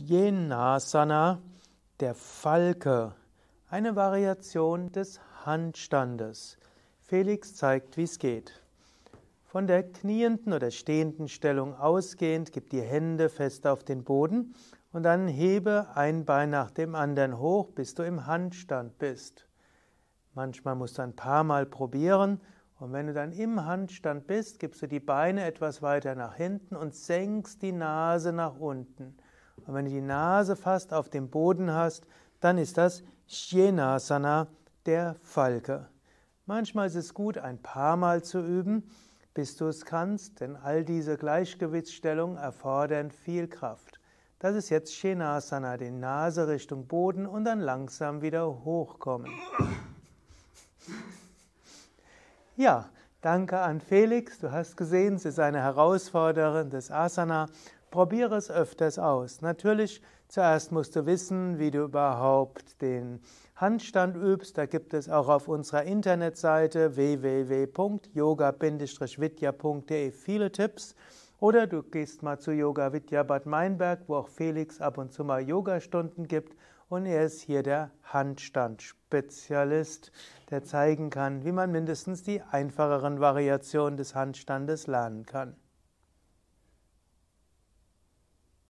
Syenasana, der Falke, eine Variation des Handstandes. Felix zeigt, wie es geht. Von der knienden oder stehenden Stellung ausgehend, gib die Hände fest auf den Boden und dann hebe ein Bein nach dem anderen hoch, bis du im Handstand bist. Manchmal musst du ein paar Mal probieren und wenn du dann im Handstand bist, gibst du die Beine etwas weiter nach hinten und senkst die Nase nach unten. Und wenn du die Nase fast auf dem Boden hast, dann ist das Syenasana, der Falke. Manchmal ist es gut, ein paar Mal zu üben, bis du es kannst, denn all diese Gleichgewichtsstellungen erfordern viel Kraft. Das ist jetzt Shenasana, die Nase Richtung Boden und dann langsam wieder hochkommen. Ja, danke an Felix. Du hast gesehen, es ist eine herausforderndes Asana. Probiere es öfters aus. Natürlich, zuerst musst du wissen, wie du überhaupt den Handstand übst. Da gibt es auch auf unserer Internetseite www.yoga-vidya.de viele Tipps. Oder du gehst mal zu Yoga Vidya Bad Meinberg, wo auch Felix ab und zu mal Yogastunden gibt. Und er ist hier der Handstandspezialist, der zeigen kann, wie man mindestens die einfacheren Variationen des Handstandes lernen kann.